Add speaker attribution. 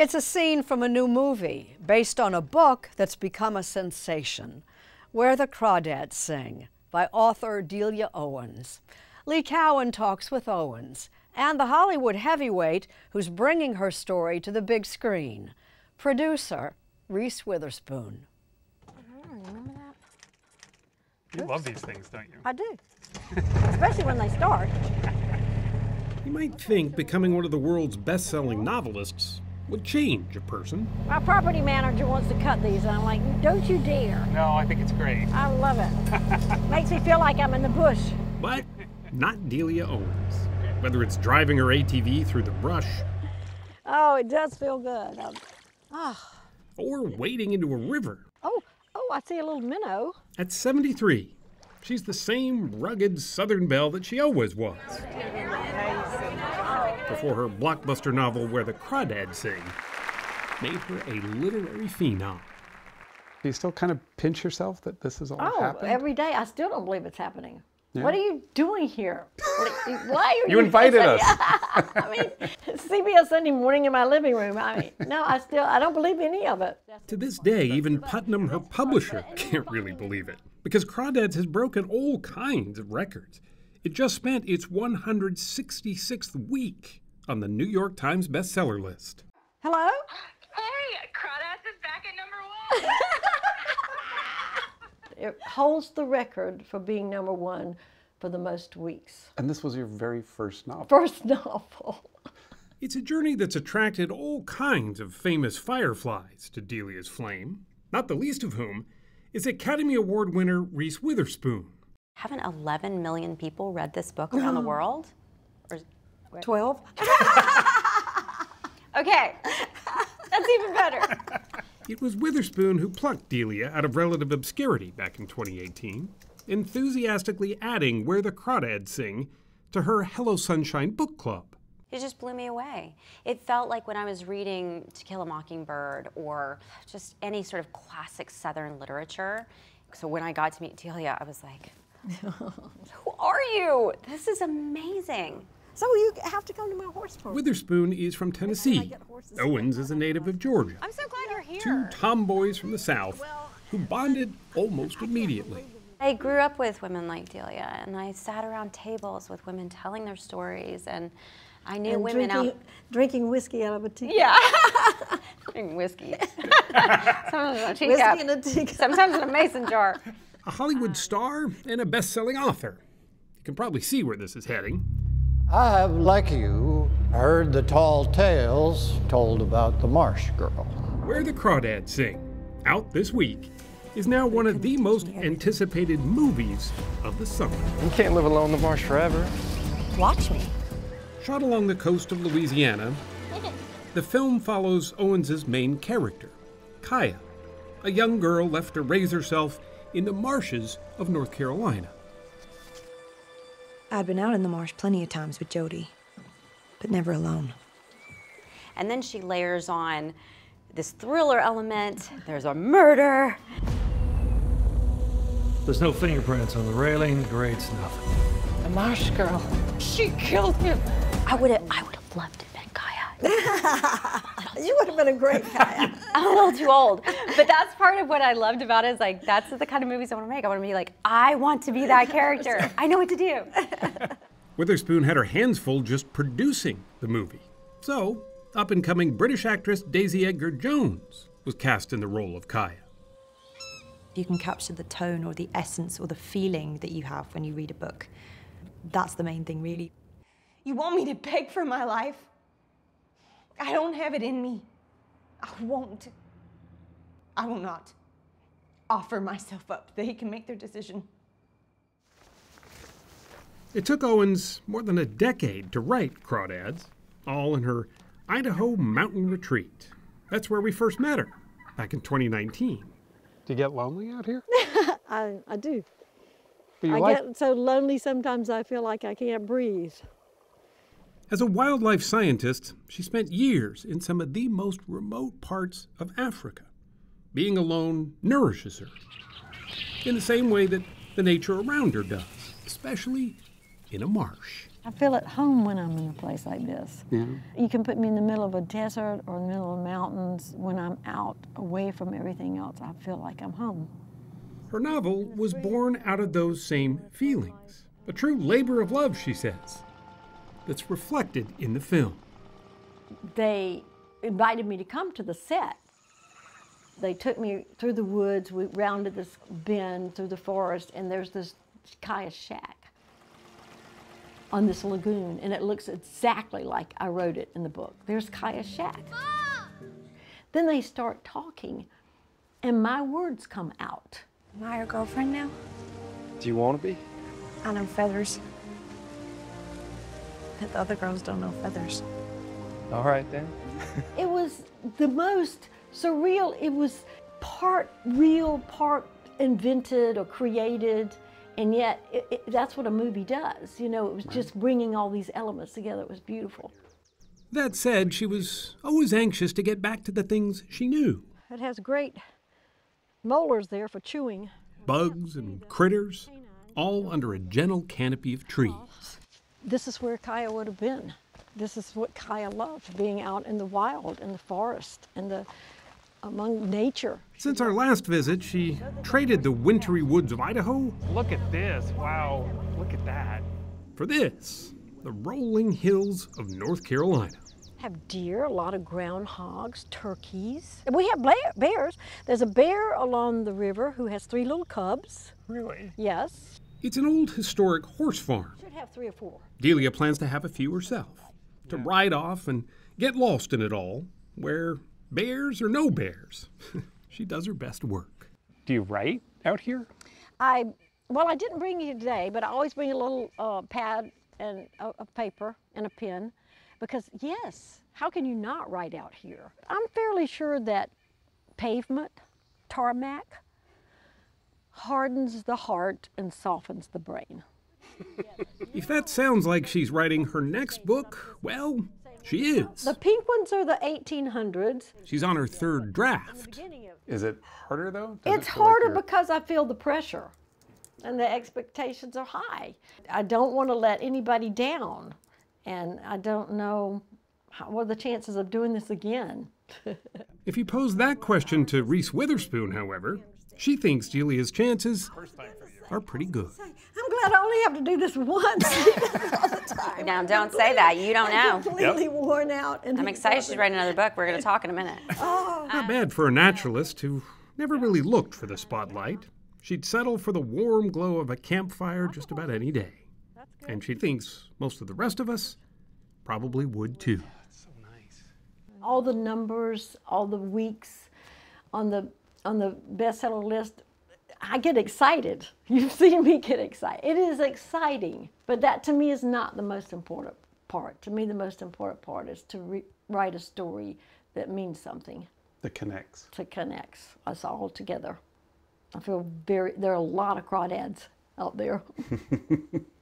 Speaker 1: It's a scene from a new movie based on a book that's become a sensation, Where the Crawdads Sing, by author Delia Owens. Lee Cowan talks with Owens and the Hollywood heavyweight who's bringing her story to the big screen, producer Reese Witherspoon.
Speaker 2: You love these things, don't you?
Speaker 3: I do, especially when they start.
Speaker 4: You might think becoming one of the world's best selling novelists would change a person.
Speaker 3: My property manager wants to cut these, and I'm like, don't you dare.
Speaker 2: No, I think it's great.
Speaker 3: I love it. Makes me feel like I'm in the bush.
Speaker 4: But not Delia Owens. Whether it's driving her ATV through the brush
Speaker 3: Oh, it does feel good. Um, ah.
Speaker 4: or wading into a river.
Speaker 3: Oh, oh, I see a little minnow.
Speaker 4: At 73, she's the same rugged Southern belle that she always was. Before her blockbuster novel Where the Crawdads Sing made her a literary phenom.
Speaker 2: Do you still kind of pinch yourself that this is all
Speaker 3: Oh,
Speaker 2: happened?
Speaker 3: every day. I still don't believe it's happening.
Speaker 2: Yeah.
Speaker 3: What are you doing here? Like, Why are you?
Speaker 2: You invited us.
Speaker 3: I mean, CBS Sunday morning in my living room. I mean, no, I still, I don't believe any of it.
Speaker 4: To this day, even Putnam, her publisher, can't really believe it because Crawdads has broken all kinds of records. It just spent its 166th week on the New York Times bestseller list.
Speaker 3: Hello?
Speaker 5: Hey, Crawdads is back at number one.
Speaker 3: It holds the record for being number one for the most weeks.
Speaker 2: and this was your very first novel.
Speaker 3: First novel.
Speaker 4: It's a journey that's attracted all kinds of famous fireflies to Delia's flame, not the least of whom is Academy Award winner Reese Witherspoon.
Speaker 6: Haven't 11 million people read this book around the world? Or
Speaker 3: 12?
Speaker 6: okay, that's even better.
Speaker 4: It was Witherspoon who plucked Delia out of relative obscurity back in 2018, enthusiastically adding Where the Crawdads Sing to her Hello Sunshine book club.
Speaker 6: It just blew me away. It felt like when I was reading To Kill a Mockingbird or just any sort of classic Southern literature. So when I got to meet Delia, I was like, Who are you? This is amazing.
Speaker 3: So you have to come to my horse program.
Speaker 4: Witherspoon is from Tennessee. Owens is a native of Georgia.
Speaker 6: I'm so glad you're here.
Speaker 4: Two tomboys from the South who bonded almost immediately.
Speaker 6: I grew up with women like Delia, and I sat around tables with women telling their stories, and I knew
Speaker 3: And
Speaker 6: women
Speaker 3: drinking,
Speaker 6: out.
Speaker 3: drinking whiskey out of a teacup.
Speaker 6: Yeah. Drinking whiskey. Sometimes in a
Speaker 3: Whiskey in a teacup.
Speaker 6: Sometimes in a mason jar.
Speaker 4: A Hollywood star and a best selling author. You can probably see where this is heading.
Speaker 7: I have, like you, heard the tall tales told about the Marsh Girl.
Speaker 4: Where the Crawdads Sing, out this week, is now one of the most anticipated movies of the summer.
Speaker 8: You can't live alone in the marsh forever.
Speaker 6: Watch me.
Speaker 4: Shot along the coast of Louisiana, the film follows Owens's main character, Kya, a young girl left to raise herself in the marshes of North Carolina.
Speaker 9: I'd been out in the marsh plenty of times with Jody, but never alone.
Speaker 6: And then she layers on this thriller element. There's a murder.
Speaker 10: There's no fingerprints on the railing. Great nothing.
Speaker 3: The Marsh girl. She killed him.
Speaker 6: I would have. I would have loved to have been Kya.
Speaker 3: You would have been a great guy.
Speaker 6: I'm a little too old, but that's part of what I loved about it. Is like that's the kind of movies I want to make. I want to be like, I want to be that character. I know what to do.
Speaker 4: Witherspoon had her hands full just producing the movie. So, up and coming British actress Daisy Edgar Jones was cast in the role of
Speaker 9: Kya. You can capture the tone or the essence or the feeling that you have when you read a book, that's the main thing, really.
Speaker 11: You want me to beg for my life? I don't have it in me. I won't. I will not offer myself up. They can make their decision.
Speaker 4: It took Owens more than a decade to write Crawdads, all in her Idaho mountain retreat. That's where we first met her, back in 2019.
Speaker 2: Do you get lonely out here?
Speaker 3: I, I do.
Speaker 2: But you
Speaker 3: I
Speaker 2: like
Speaker 3: get so lonely sometimes I feel like I can't breathe.
Speaker 4: As a wildlife scientist, she spent years in some of the most remote parts of Africa. Being alone nourishes her in the same way that the nature around her does, especially in a marsh.
Speaker 3: I feel at home when I'm in a place like this.
Speaker 2: Yeah.
Speaker 3: You can put me in the middle of a desert or in the middle of mountains. When I'm out away from everything else, I feel like I'm home.
Speaker 4: Her novel was born out of those same feelings. A true labor of love, she says, that's reflected in the film.
Speaker 3: They invited me to come to the set. They took me through the woods, we rounded this bend through the forest, and there's this Kya shack on this lagoon, and it looks exactly like I wrote it in the book. There's Kya shack. Then they start talking, and my words come out.
Speaker 11: Am I your girlfriend now?
Speaker 8: Do you want to be?
Speaker 11: I know feathers. But the other girls don't know feathers.
Speaker 8: All right then.
Speaker 3: It was the most surreal. It was part real, part invented or created, and yet it, it, that's what a movie does. You know, it was just bringing all these elements together. It was beautiful.
Speaker 4: That said, she was always anxious to get back to the things she knew
Speaker 3: It has great molars there for chewing.
Speaker 4: bugs and critters, all under a gentle canopy of trees.
Speaker 3: This is where Kya would have been. This is what Kya loved, being out in the wild, in the forest, in the among nature.
Speaker 4: Since our last visit, she traded the wintry woods of Idaho
Speaker 8: Look at this. Wow. Look at that.
Speaker 4: for this the rolling hills of North Carolina.
Speaker 3: Have deer, a lot of groundhogs, turkeys. We have bears. There's a bear along the river who has three little cubs.
Speaker 8: Really?
Speaker 3: Yes.
Speaker 4: It's an old historic horse farm.
Speaker 3: Should have three or four.
Speaker 4: Delia plans to have a few herself, to ride off and get lost in it all, where bears or no bears, she does her best work.
Speaker 8: Do you write out here?
Speaker 3: I well, I didn't bring you today, but I always bring a little uh, pad and a, a paper and a pen, because yes, how can you not write out here? I'm fairly sure that pavement, tarmac, hardens the heart and softens the brain.
Speaker 4: If that sounds like she's writing her next book, well, she is.
Speaker 3: The pink ones are the 1800s.
Speaker 4: She's on her third draft.
Speaker 2: Is it harder though? Does
Speaker 3: It's
Speaker 2: feel like
Speaker 3: harder
Speaker 2: you're-
Speaker 3: because I feel the pressure and the expectations are high. I don't want to let anybody down, and I don't know how, what are the chances of doing this again.
Speaker 4: If you pose that question to Reese Witherspoon, however, she thinks Delia's chances are pretty good.
Speaker 3: I'm glad I only have to do this once.
Speaker 6: Now, don't say that. You don't know.
Speaker 3: Completely worn out. And
Speaker 6: I'm excited she's writing another book. We're going to talk in a minute. Ah.
Speaker 4: Not bad for a naturalist who never really looked for the spotlight. She'd settle for the warm glow of a campfire just about any day. And she thinks most of the rest of us probably would too.
Speaker 3: all the numbers, all the weeks on the on the bestseller list, I get excited. You've seen me get excited. It is exciting, but that to me is not the most important part. To me, the most important part is to re- write a story that means something,
Speaker 2: that connects.
Speaker 3: to connects us all together. I feel very. There are a lot of crawdads out there.